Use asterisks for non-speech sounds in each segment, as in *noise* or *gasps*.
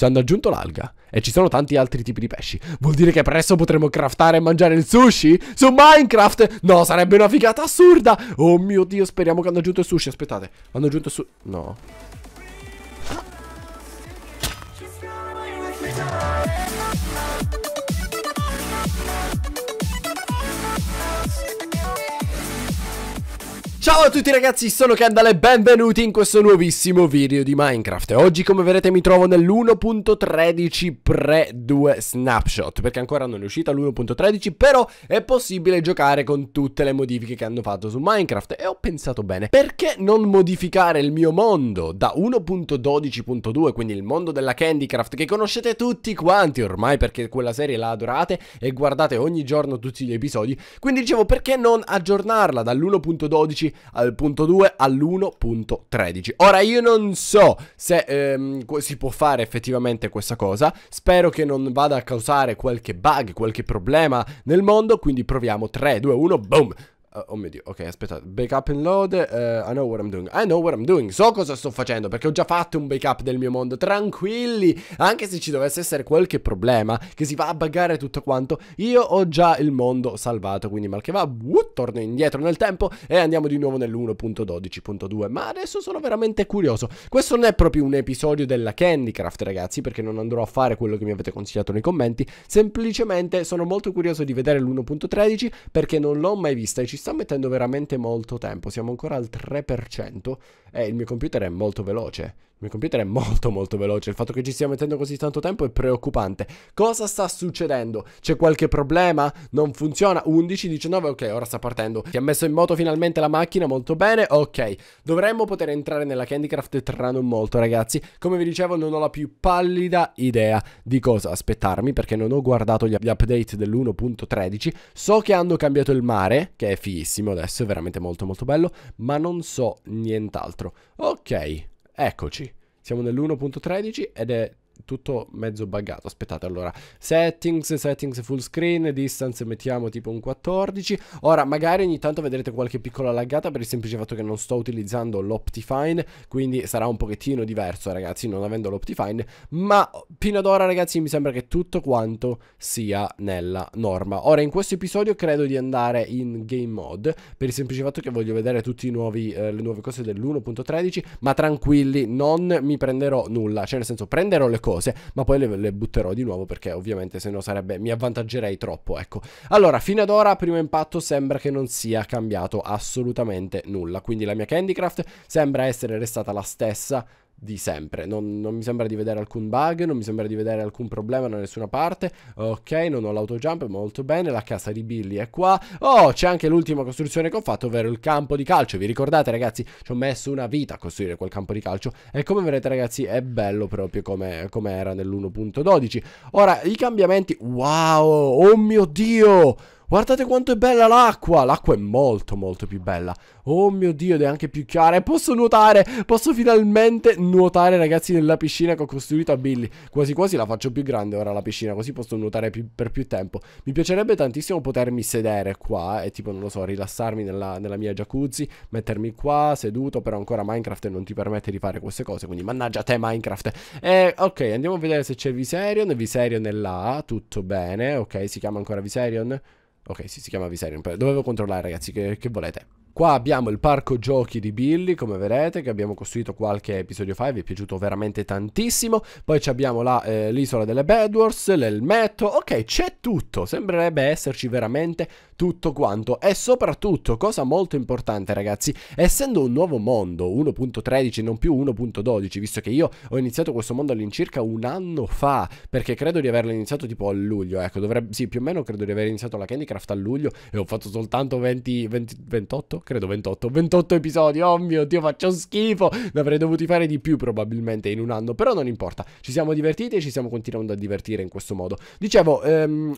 se hanno aggiunto l'alga e ci sono tanti altri tipi di pesci, vuol dire che presto potremo craftare e mangiare il sushi su Minecraft? No, sarebbe una figata assurda! Oh mio Dio, speriamo che hanno aggiunto il sushi. Aspettate, hanno aggiunto il sushi. No. Ciao a tutti ragazzi, sono Kendall e benvenuti in questo nuovissimo video di Minecraft. Oggi come vedete mi trovo nell'1.13 pre-2 snapshot Perché ancora non è uscita l'1.13 Però è possibile giocare con tutte le modifiche che hanno fatto su Minecraft E ho pensato bene, perché non modificare il mio mondo da 1.12.2 Quindi il mondo della Candycraft che conoscete tutti quanti ormai Perché quella serie la adorate e guardate ogni giorno tutti gli episodi? Quindi dicevo perché non aggiornarla dall'1.12 al punto 2 all'1.13. Ora io non so se ehm, si può fare effettivamente questa cosa, spero che non vada a causare qualche bug, qualche problema nel mondo, quindi proviamo 3, 2, 1, boom! Uh, oh mio dio, ok, aspetta, backup and load, uh, I know what I'm doing, I know what I'm doing, so cosa sto facendo perché ho già fatto un backup del mio mondo, tranquilli, anche se ci dovesse essere qualche problema che si va a buggare tutto quanto, io ho già il mondo salvato, quindi mal che va, uh, torno indietro nel tempo e andiamo di nuovo nell'1.12.2, ma adesso sono veramente curioso, questo non è proprio un episodio della Candycraft ragazzi, perché non andrò a fare quello che mi avete consigliato nei commenti, semplicemente sono molto curioso di vedere l'1.13 perché non l'ho mai vista e ci sta mettendo veramente molto tempo, siamo ancora al 3% e il mio computer è molto veloce. Il mio computer è molto molto veloce, il fatto che ci stia mettendo così tanto tempo è preoccupante. Cosa sta succedendo? C'è qualche problema? Non funziona? 11, 19, ok, ora sta partendo. Ti ha messo in moto finalmente la macchina, molto bene, ok. Dovremmo poter entrare nella Candycraft tra non molto, ragazzi. Come vi dicevo, non ho la più pallida idea di cosa aspettarmi, perché non ho guardato gli update dell'1.13. So che hanno cambiato il mare, che è fighissimo adesso, è veramente molto molto bello, ma non so nient'altro. Ok. Eccoci, siamo nell'1.13 ed è tutto mezzo buggato. Aspettate, allora, settings, settings full screen, distance mettiamo tipo un 14. Ora, magari ogni tanto vedrete qualche piccola laggata per il semplice fatto che non sto utilizzando l'Optifine, quindi sarà un pochettino diverso, ragazzi, non avendo l'Optifine, ma fino ad ora, ragazzi, mi sembra che tutto quanto sia nella norma. Ora, in questo episodio credo di andare in game mode, per il semplice fatto che voglio vedere tutte eh, le nuove cose dell'1.13, ma tranquilli, non mi prenderò nulla, cioè nel senso prenderò le cose cose, ma poi le, le butterò di nuovo perché ovviamente se no sarebbe, mi avvantaggerei troppo, ecco. Allora, fino ad ora, primo impatto, sembra che non sia cambiato assolutamente nulla, quindi la mia Candycraft sembra essere restata la stessa di sempre. Non, non, mi sembra di vedere alcun bug, non mi sembra di vedere alcun problema da nessuna parte. Ok, non ho l'autojump, molto bene. La casa di Billy è qua. Oh, c'è anche l'ultima costruzione che ho fatto, ovvero il campo di calcio. Vi ricordate, ragazzi? Ci ho messo una vita a costruire quel campo di calcio. E come vedrete, ragazzi, è bello proprio come, come era nell'1.12. Ora, i cambiamenti... Wow! Oh mio Dio! Guardate quanto è bella l'acqua. L'acqua è molto molto più bella. Oh mio Dio, ed è anche più chiara. E posso nuotare. Posso finalmente nuotare, ragazzi, nella piscina che ho costruito a Billy. Quasi quasi la faccio più grande ora la piscina, così posso nuotare più, per più tempo. Mi piacerebbe tantissimo potermi sedere qua e tipo, non lo so, rilassarmi nella, nella mia jacuzzi, mettermi qua seduto, però ancora Minecraft non ti permette di fare queste cose, quindi mannaggia te Minecraft. E, ok, andiamo a vedere se c'è Viserion. Viserion è là, tutto bene. Ok, si chiama ancora Viserion. Ok, sì, si chiama Viserion. Dovevo controllare, ragazzi, che, che volete. Qua abbiamo il parco giochi di Billy, come vedete, che abbiamo costruito qualche episodio fa, vi è piaciuto veramente tantissimo. Poi abbiamo eh, l'isola delle Bedwars, l'elmetto, ok, c'è tutto, sembrerebbe esserci veramente tutto quanto. E soprattutto, cosa molto importante ragazzi, essendo un nuovo mondo, 1.13 non più 1.12, visto che io ho iniziato questo mondo all'incirca un anno fa, perché credo di averlo iniziato tipo a luglio, ecco, dovrebbe, sì, più o meno credo di aver iniziato la Candycraft a luglio e ho fatto soltanto 20, 20 28 credo 28, 28 episodi, oh mio Dio faccio schifo, ne avrei dovuti fare di più probabilmente in un anno, però non importa, ci siamo divertiti e ci stiamo continuando a divertire in questo modo. Dicevo, ehm,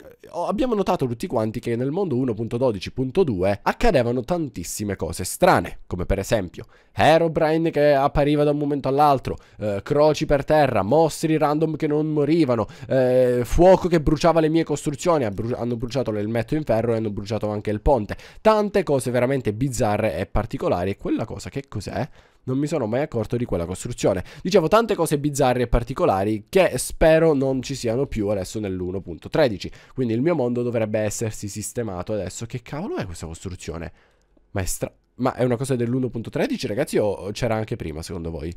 abbiamo notato tutti quanti che nel mondo 1.12.2 accadevano tantissime cose strane, come per esempio Herobrine che appariva da un momento all'altro, eh, croci per terra, mostri random che non morivano, eh, fuoco che bruciava le mie costruzioni, hanno bruciato l'elmetto in ferro e hanno bruciato anche il ponte, tante cose veramente bizzarre bizzarre e particolari. E quella cosa che cos'è? non mi sono mai accorto di quella costruzione. Dicevo tante cose bizzarre e particolari che spero non ci siano più adesso nell'1.13. Quindi il mio mondo dovrebbe essersi sistemato adesso. Che cavolo è questa costruzione? Ma è. Ma è una cosa dell'1.13 ragazzi o c'era anche prima secondo voi?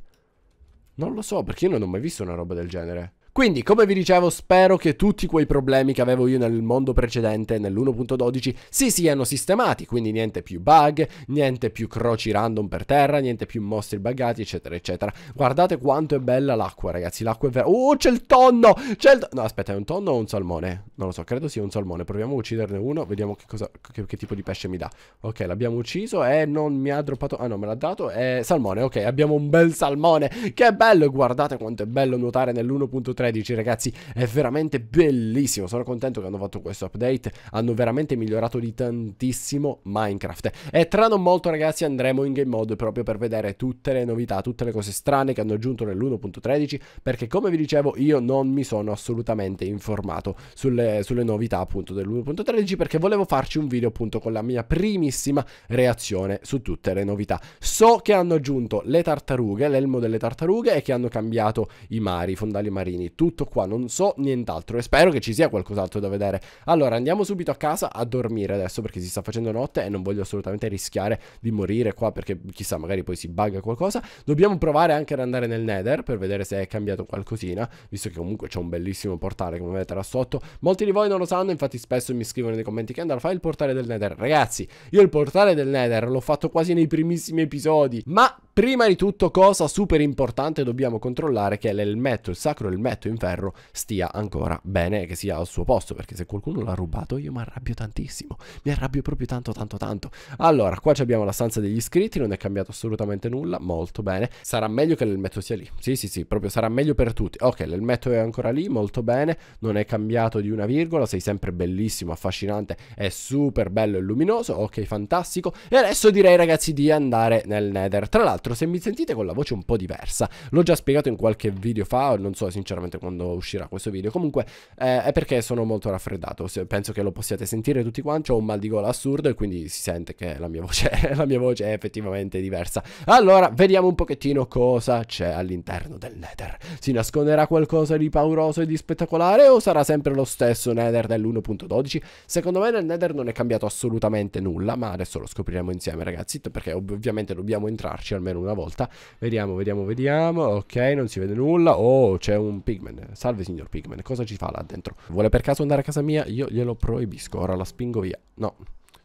Non lo so perché io non ho mai visto una roba del genere. Quindi, come vi dicevo, spero che tutti quei problemi che avevo io nel mondo precedente, nell'1.12, si siano sistemati. Quindi niente più bug, niente più croci random per terra, niente più mostri buggati, eccetera, eccetera. Guardate quanto è bella l'acqua, ragazzi. L'acqua è vera. Oh, c'è il tonno! C'è il... No, aspetta, è un tonno o un salmone? Non lo so, credo sia un salmone. Proviamo a ucciderne uno, vediamo che, cosa, che, che tipo di pesce mi dà. Ok, l'abbiamo ucciso e non mi ha droppato... Ah no, me l'ha dato. È salmone, ok, abbiamo un bel salmone. Che bello! Guardate quanto è bello nuotare nell'1.13. 13 ragazzi è veramente bellissimo. Sono contento che hanno fatto questo update. Hanno veramente migliorato di tantissimo Minecraft. E tra non molto ragazzi andremo in game mode proprio per vedere tutte le novità tutte le cose strane che hanno aggiunto nell'1.13 perché come vi dicevo io non mi sono assolutamente informato sulle, sulle novità appunto dell'1.13 perché volevo farci un video appunto con la mia primissima reazione su tutte le novità. So che hanno aggiunto le tartarughe l'elmo delle tartarughe e che hanno cambiato i mari i fondali marini tutto qua, non so nient'altro e spero che ci sia qualcos'altro da vedere. Allora andiamo subito a casa a dormire adesso perché si sta facendo notte e non voglio assolutamente rischiare di morire qua perché chissà magari poi si bugga qualcosa. Dobbiamo provare anche ad andare nel nether per vedere se è cambiato qualcosina, visto che comunque c'è un bellissimo portale come vedete là sotto. Molti di voi non lo sanno, infatti spesso mi scrivono nei commenti che andrà, fai il portale del nether. Ragazzi, io il portale del nether l'ho fatto quasi nei primissimi episodi, ma prima di tutto cosa super importante dobbiamo controllare che l'elmetto, il sacro elmetto in ferro stia ancora bene e che sia al suo posto, perché se qualcuno l'ha rubato io mi arrabbio tantissimo, mi arrabbio proprio tanto tanto tanto. Allora, qua abbiamo la stanza degli iscritti, non è cambiato assolutamente nulla, molto bene. Sarà meglio che l'elmetto sia lì, sì sì sì, proprio sarà meglio per tutti. Ok, l'elmetto è ancora lì, molto bene, non è cambiato di una virgola, sei sempre bellissimo, affascinante, è super bello e luminoso, ok, fantastico. E adesso direi ragazzi di andare nel nether. Tra l'altro, se mi sentite con la voce un po' diversa, l'ho già spiegato in qualche video fa, non so sinceramente quando uscirà questo video. Comunque eh, è perché sono molto raffreddato. penso che lo possiate sentire tutti quanti. Ho un mal di gola assurdo e quindi si sente che la mia voce, *laughs* la mia voce è effettivamente diversa. Allora, vediamo un pochettino cosa c'è all'interno del Nether. Si nasconderà qualcosa di pauroso e di spettacolare o sarà sempre lo stesso Nether dell'1.12? Secondo me nel Nether non è cambiato assolutamente nulla, ma adesso lo scopriremo insieme ragazzi, perché ovviamente dobbiamo entrarci almeno una volta. Vediamo, vediamo, vediamo. Ok, non si vede nulla. Oh, c'è un Pigman. Salve signor Pigman, cosa ci fa là dentro? Vuole per caso andare a casa mia? Io glielo proibisco, ora la spingo via. No,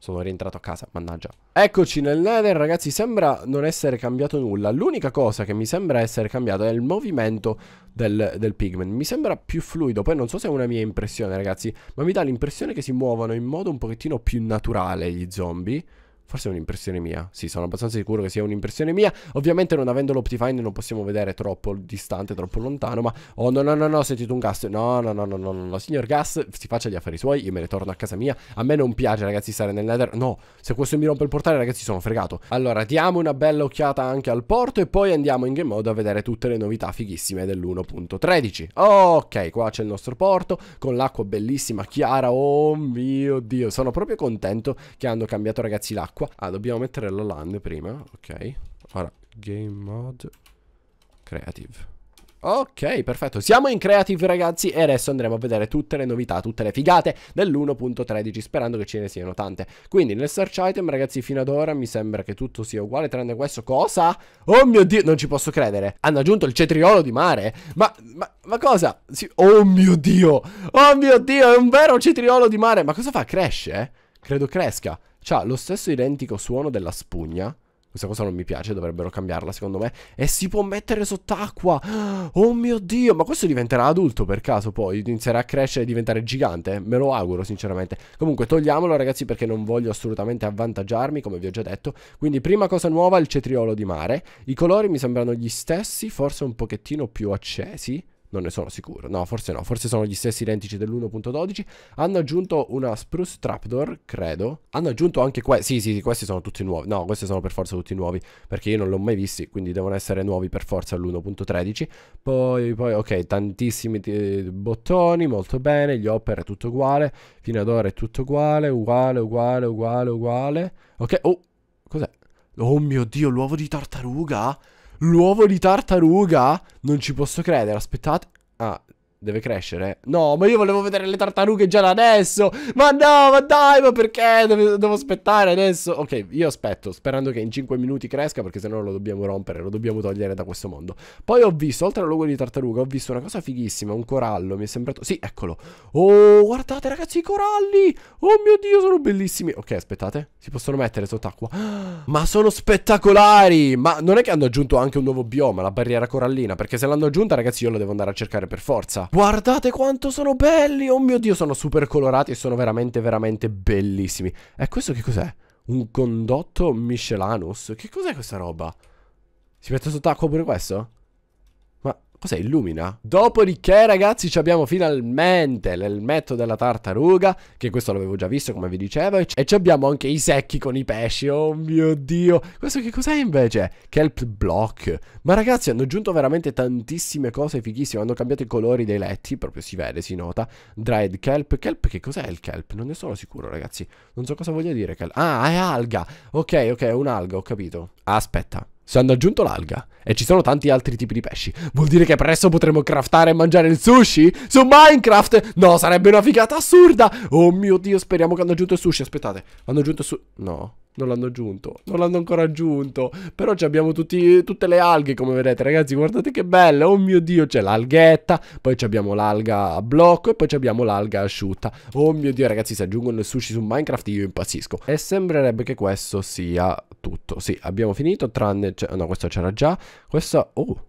sono rientrato a casa, mannaggia. Eccoci nel nether, ragazzi, sembra non essere cambiato nulla. L'unica cosa che mi sembra essere cambiato è il movimento del, del pigment. Mi sembra più fluido, poi non so se è una mia impressione, ragazzi, ma mi dà l'impressione che si muovono in modo un pochettino più naturale gli zombie. Forse è un'impressione mia. Sì, sono abbastanza sicuro che sia un'impressione mia. Ovviamente non avendo l'Optifine non possiamo vedere troppo distante, troppo lontano. Ma... Oh no, no, no, no, ho sentito un gas. No, no, no, no, no, no. Signor Gas, si faccia gli affari suoi. Io me ne torno a casa mia. A me non piace, ragazzi, stare nel nether. No, se questo mi rompe il portale, ragazzi, sono fregato. Allora, diamo una bella occhiata anche al porto e poi andiamo in game mode a vedere tutte le novità fighissime dell'1.13. Ok, qua c'è il nostro porto con l'acqua bellissima, chiara. Oh mio Dio, sono proprio contento che hanno cambiato, ragazzi, l'acqua qua Ah dobbiamo mettere la LAN prima Ok Ora Game mode Creative Ok, perfetto. Siamo in creative ragazzi e adesso andremo a vedere tutte le novità, tutte le figate dell'1.13 sperando che ce ne siano tante. Quindi nel search item ragazzi fino ad ora mi sembra che tutto sia uguale tranne questo. Cosa? Oh mio Dio, non ci posso credere. Hanno aggiunto il cetriolo di mare. Ma, ma, ma cosa? Sì, oh mio Dio. Oh mio Dio, è un vero cetriolo di mare. Ma cosa fa? Cresce? Credo cresca. C'ha lo stesso identico suono della spugna. Questa cosa non mi piace, dovrebbero cambiarla secondo me. E si può mettere sott'acqua. *gasps* Oh mio Dio, ma questo diventerà adulto per caso poi? Inizierà a crescere e diventare gigante? Me lo auguro sinceramente. Comunque togliamolo ragazzi perché non voglio assolutamente avvantaggiarmi, come vi ho già detto. Quindi prima cosa nuova, il cetriolo di mare. I colori mi sembrano gli stessi, forse un pochettino più accesi. Non ne sono sicuro. No, forse no. Forse sono gli stessi identici dell'1.12. Hanno aggiunto una Spruce Trapdoor, credo. Hanno aggiunto anche questi. Sì, sì, sì, questi sono tutti nuovi. No, questi sono per forza tutti nuovi. Perché io non li ho mai visti. Quindi devono essere nuovi per forza all'1.13. Poi, poi, ok, tantissimi bottoni. Molto bene. Gli hopper è tutto uguale. Fino ad ora è tutto uguale. Uguale, uguale, uguale, uguale. Ok. Oh, cos'è? Oh mio Dio, l'uovo di tartaruga? L'uovo di tartaruga? Non ci posso credere, aspettate. Ah, Deve crescere? No, ma io volevo vedere le tartarughe già da adesso. Ma no, ma dai, ma perché devo, devo, aspettare adesso? Ok, io aspetto, sperando che in 5 minuti cresca, perché sennò lo dobbiamo rompere, lo dobbiamo togliere da questo mondo. Poi ho visto, oltre al logo di tartaruga, ho visto una cosa fighissima, un corallo, mi è sembrato... Sì, eccolo. Oh, guardate ragazzi, i coralli! Oh mio Dio, sono bellissimi. Ok, aspettate, si possono mettere sott'acqua. *gasps* Ma sono spettacolari! Ma non è che hanno aggiunto anche un nuovo bioma, la barriera corallina? Perché se l'hanno aggiunta, ragazzi, io lo devo andare a cercare per forza. Guardate quanto sono belli! Oh mio Dio, sono super colorati e sono veramente, veramente bellissimi. E questo che cos'è? Un condotto Michelanus? Che cos'è questa roba? Si mette sott'acqua pure questo? Cos'è? Illumina? Dopodiché, ragazzi, abbiamo finalmente l'elmetto della tartaruga, che questo l'avevo già visto, come vi dicevo, e, e abbiamo anche i secchi con i pesci. Oh mio Dio! Questo che cos'è invece? Kelp Block. Ma ragazzi, hanno aggiunto veramente tantissime cose fighissime. Hanno cambiato i colori dei letti, proprio si vede, si nota. Dried Kelp. Kelp, che cos'è il Kelp? Non ne sono sicuro, ragazzi. Non so cosa voglia dire Kelp. Ah, è alga! Ok, ok, è un'alga, ho capito. Aspetta. Se hanno aggiunto l'alga e ci sono tanti altri tipi di pesci, vuol dire che presto potremo craftare e mangiare il sushi? Su Minecraft? No, sarebbe una figata assurda! Oh mio Dio, speriamo che hanno aggiunto il sushi. Aspettate, hanno aggiunto il sushi? No. Non l'hanno aggiunto, non l'hanno ancora aggiunto. Però abbiamo tutti, tutte le alghe, come vedete, ragazzi. Guardate che belle. Oh mio dio, c'è l'alghetta. Poi abbiamo l'alga a blocco. E poi abbiamo l'alga asciutta. Oh mio dio, ragazzi, se aggiungono il sushi su Minecraft, io impazzisco. E sembrerebbe che questo sia tutto. Sì, abbiamo finito. Tranne. No, questo c'era già. Questo. Oh,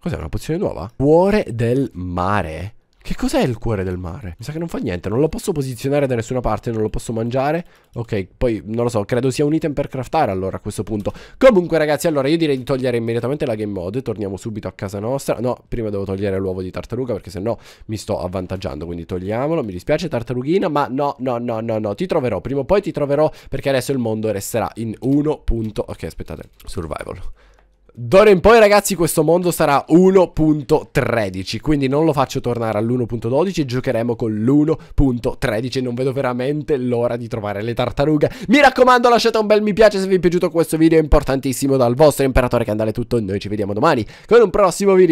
cos'è una pozione nuova? Cuore del mare. Che cos'è il cuore del mare? Mi sa che non fa niente, non lo posso posizionare da nessuna parte, non lo posso mangiare. Ok, poi non lo so, credo sia un item per craftare allora a questo punto. Comunque ragazzi, allora io direi di togliere immediatamente la game mode, torniamo subito a casa nostra. No, prima devo togliere l'uovo di tartaruga perché sennò mi sto avvantaggiando, quindi togliamolo. Mi dispiace tartarughina, ma no, no, no, no, no, ti troverò, prima o poi ti troverò perché adesso il mondo resterà in 1. Ok, aspettate, survival. D'ora in poi ragazzi questo mondo sarà 1.13 Quindi non lo faccio tornare all'1.12 Giocheremo con l'1.13 Non vedo veramente l'ora di trovare le tartarughe. Mi raccomando lasciate un bel mi piace se vi è piaciuto questo video importantissimo dal vostro imperatore che andale tutto Noi ci vediamo domani con un prossimo video